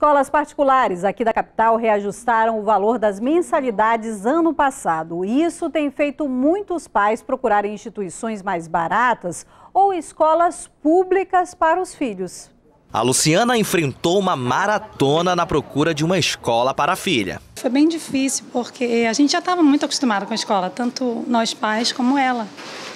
Escolas particulares aqui da capital reajustaram o valor das mensalidades ano passado. Isso tem feito muitos pais procurarem instituições mais baratas ou escolas públicas para os filhos. A Luciana enfrentou uma maratona na procura de uma escola para a filha. Foi bem difícil porque a gente já estava muito acostumado com a escola, tanto nós pais como ela.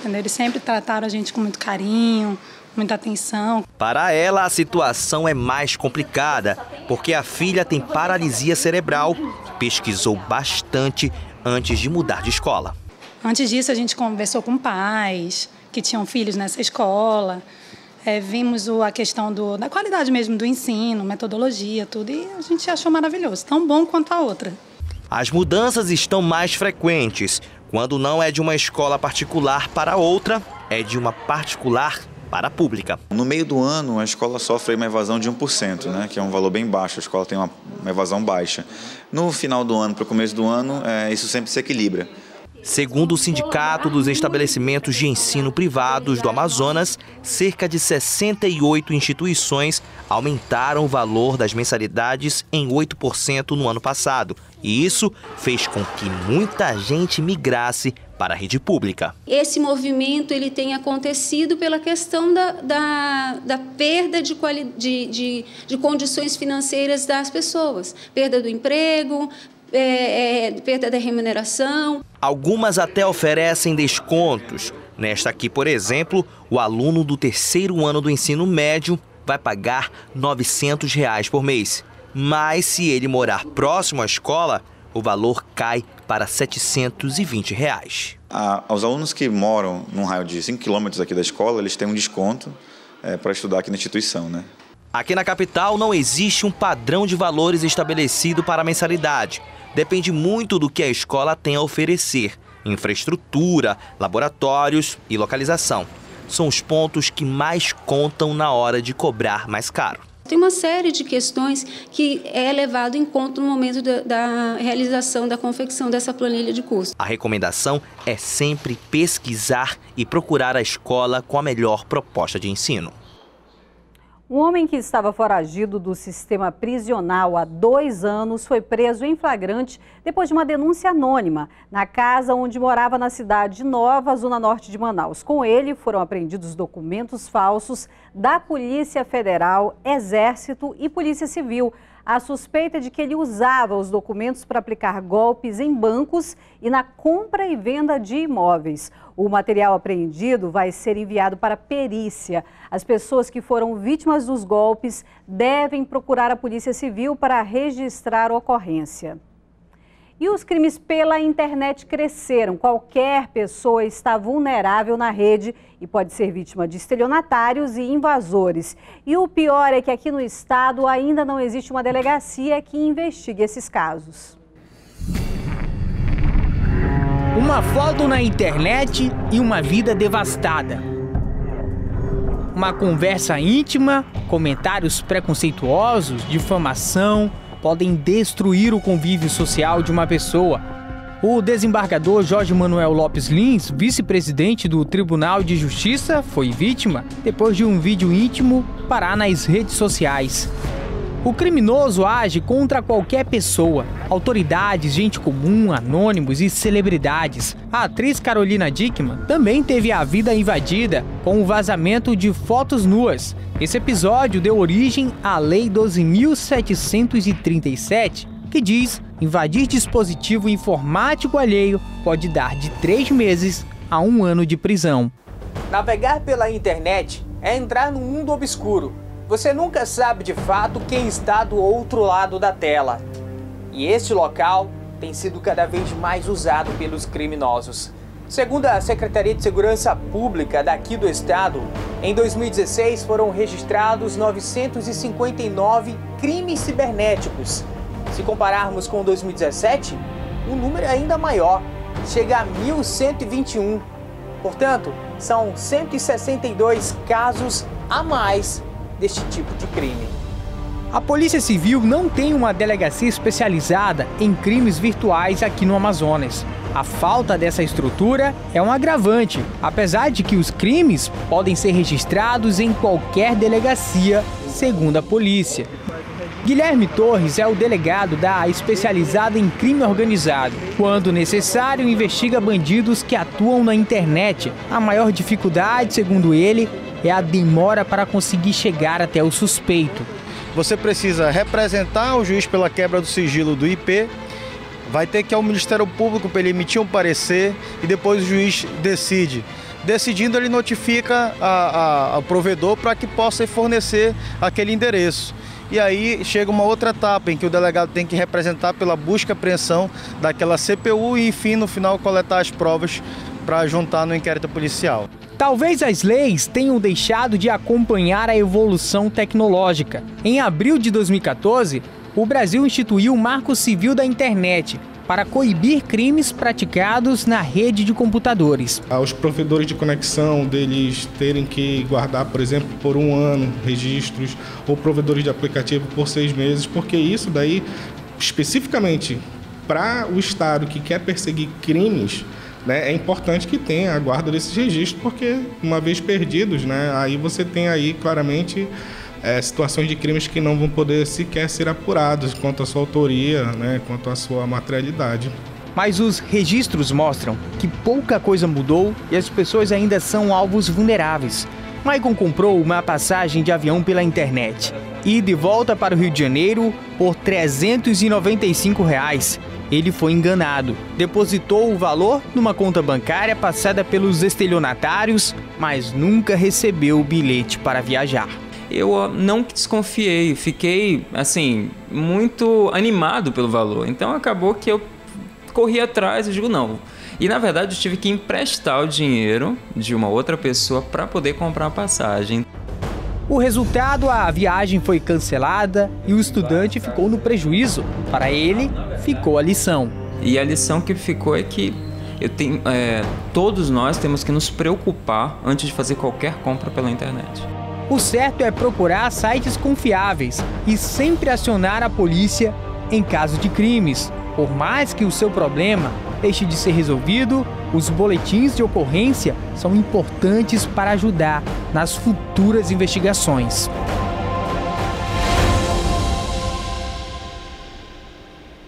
Entendeu? Eles sempre trataram a gente com muito carinho, muita atenção. Para ela, a situação é mais complicada, porque a filha tem paralisia cerebral. Pesquisou bastante antes de mudar de escola. Antes disso, a gente conversou com pais que tinham filhos nessa escola. É, vimos o, a questão do, da qualidade mesmo do ensino, metodologia, tudo, e a gente achou maravilhoso, tão bom quanto a outra. As mudanças estão mais frequentes. Quando não é de uma escola particular para outra, é de uma particular para a pública. No meio do ano, a escola sofre uma evasão de 1%, né, que é um valor bem baixo, a escola tem uma, uma evasão baixa. No final do ano, para o começo do ano, é, isso sempre se equilibra. Segundo o Sindicato dos Estabelecimentos de Ensino Privados do Amazonas, cerca de 68 instituições aumentaram o valor das mensalidades em 8% no ano passado. E isso fez com que muita gente migrasse para a rede pública. Esse movimento ele tem acontecido pela questão da, da, da perda de, de, de, de condições financeiras das pessoas, perda do emprego, é, é, perda da remuneração. Algumas até oferecem descontos. Nesta aqui, por exemplo, o aluno do terceiro ano do ensino médio vai pagar 900 reais por mês. Mas se ele morar próximo à escola, o valor cai para 720 reais. Ah, aos alunos que moram num raio de 5 quilômetros aqui da escola, eles têm um desconto é, para estudar aqui na instituição, né? Aqui na capital não existe um padrão de valores estabelecido para a mensalidade depende muito do que a escola tem a oferecer: infraestrutura, laboratórios e localização. São os pontos que mais contam na hora de cobrar mais caro. Tem uma série de questões que é levado em conta no momento da, da, realização da confecção dessa planilha de custo. A recomendação é sempre pesquisar e procurar a escola com a melhor proposta de ensino. Um homem que estava foragido do sistema prisional há dois anos foi preso em flagrante depois de uma denúncia anônima na casa onde morava na cidade de Nova, zona norte de Manaus. Com ele foram apreendidos documentos falsos da Polícia Federal, Exército e Polícia Civil a suspeita de que ele usava os documentos para aplicar golpes em bancos e na compra e venda de imóveis. O material apreendido vai ser enviado para perícia. As pessoas que foram vítimas dos golpes devem procurar a Polícia Civil para registrar a ocorrência. E os crimes pela internet cresceram. Qualquer pessoa está vulnerável na rede e pode ser vítima de estelionatários e invasores. E o pior é que aqui no estado ainda não existe uma delegacia que investigue esses casos. Uma foto na internet e uma vida devastada. Uma conversa íntima, comentários preconceituosos, difamação podem destruir o convívio social de uma pessoa. O desembargador Jorge Manuel Lopes Lins, vice-presidente do Tribunal de Justiça, foi vítima depois de um vídeo íntimo parar nas redes sociais. O criminoso age contra qualquer pessoa, autoridades, gente comum, anônimos e celebridades. A atriz Carolina Dickman também teve a vida invadida com o vazamento de fotos nuas. Esse episódio deu origem à Lei 12.737, que diz invadir dispositivo informático alheio pode dar de três meses a um ano de prisão. Navegar pela internet é entrar num mundo obscuro você nunca sabe de fato quem está do outro lado da tela. E este local tem sido cada vez mais usado pelos criminosos. Segundo a Secretaria de Segurança Pública daqui do estado, em 2016 foram registrados 959 crimes cibernéticos. Se compararmos com 2017, o número é ainda maior, chega a 1121. Portanto, são 162 casos a mais deste tipo de crime. A Polícia Civil não tem uma delegacia especializada em crimes virtuais aqui no Amazonas. A falta dessa estrutura é um agravante, apesar de que os crimes podem ser registrados em qualquer delegacia, segundo a polícia. Guilherme Torres é o delegado da especializada em crime organizado. Quando necessário, investiga bandidos que atuam na internet. A maior dificuldade, segundo ele, é a demora para conseguir chegar até o suspeito. Você precisa representar o juiz pela quebra do sigilo do IP, vai ter que ir ao Ministério Público para ele emitir um parecer e depois o juiz decide. Decidindo, ele notifica ao provedor para que possa fornecer aquele endereço. E aí chega uma outra etapa em que o delegado tem que representar pela busca e apreensão daquela CPU e, enfim, no final, coletar as provas para juntar no inquérito policial. Talvez as leis tenham deixado de acompanhar a evolução tecnológica. Em abril de 2014, o Brasil instituiu o Marco Civil da Internet, para coibir crimes praticados na rede de computadores. Os provedores de conexão deles terem que guardar, por exemplo, por um ano registros, ou provedores de aplicativo por seis meses, porque isso daí, especificamente para o Estado que quer perseguir crimes, né, é importante que tenha a guarda desses registros, porque uma vez perdidos, né, aí você tem aí claramente é, situações de crimes que não vão poder sequer ser apurados quanto à sua autoria, né, quanto à sua materialidade. Mas os registros mostram que pouca coisa mudou e as pessoas ainda são alvos vulneráveis. Maicon comprou uma passagem de avião pela internet e de volta para o Rio de Janeiro por 395 reais. Ele foi enganado. Depositou o valor numa conta bancária passada pelos estelionatários, mas nunca recebeu o bilhete para viajar eu não desconfiei, fiquei assim muito animado pelo valor. Então acabou que eu corri atrás e digo não. E na verdade eu tive que emprestar o dinheiro de uma outra pessoa para poder comprar a passagem. O resultado, a viagem foi cancelada e o estudante ficou no prejuízo. Para ele, ficou a lição. E a lição que ficou é que eu tenho, é, todos nós temos que nos preocupar antes de fazer qualquer compra pela internet. O certo é procurar sites confiáveis e sempre acionar a polícia em caso de crimes. Por mais que o seu problema deixe de ser resolvido, os boletins de ocorrência são importantes para ajudar nas futuras investigações.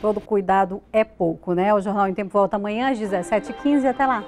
Todo cuidado é pouco, né? O Jornal em Tempo volta amanhã às 17h15. Até lá.